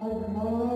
of more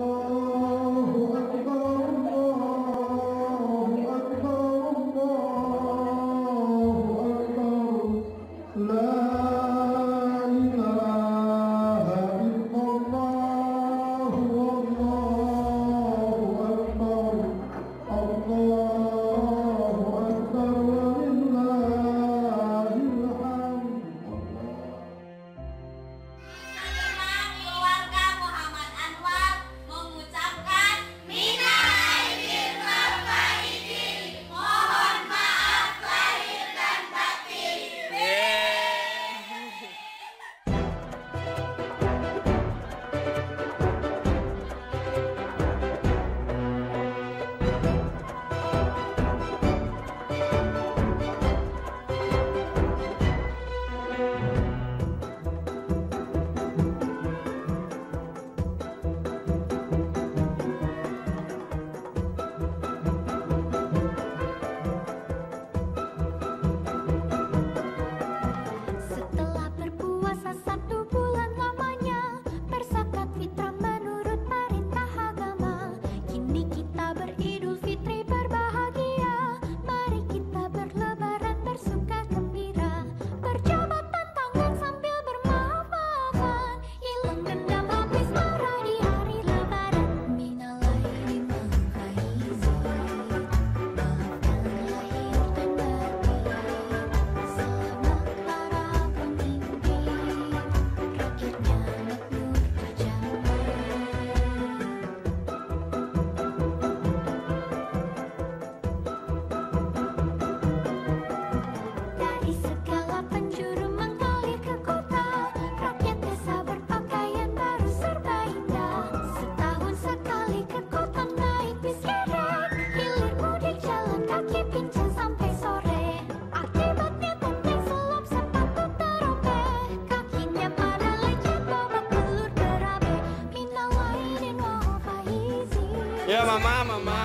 Ya mama, mama.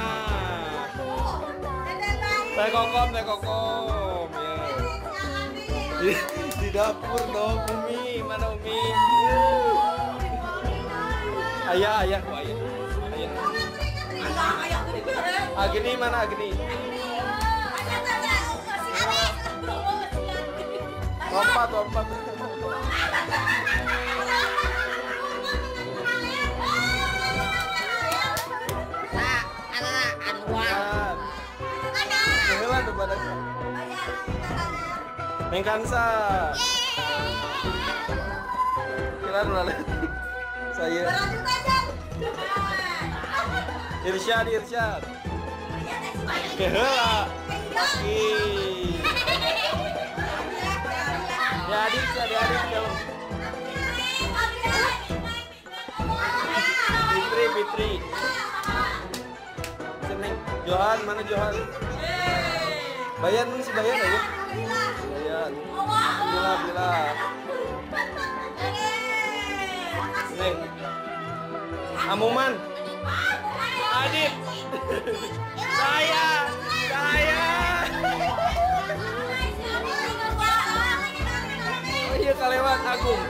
Teh kokom, teh kokom. Ya. Di, di dapur dong, Umi. Mana Umi? Ayah, ayah, ayah. Ayah. Agni mana Agni? Lompat, lompat. Heula tuh pada. Neng Kansa. Kira dulu Saya. Irsyad, Irsyad. Heula. Lagi. Ya adik, ya adik, adik dalam. Fitri, Fitri. Johan, mana Johan? Bayan si Bayan aja? Bayan. Bila, bila. Seneng. Amuman. Adit. Saya. Saya. Oh iya kalewat Agung.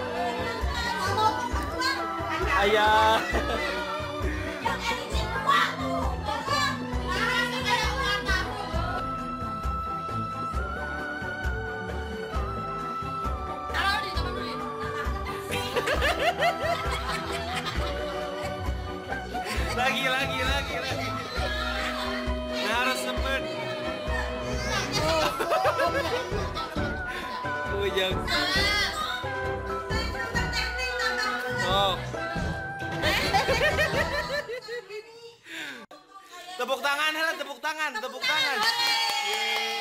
Ayah. Lagi, lagi, lagi, lagi. Harus sempet. Ujang. Oh. Tepuk tangan, Helen, tepuk tangan, tepuk tangan. Yeay.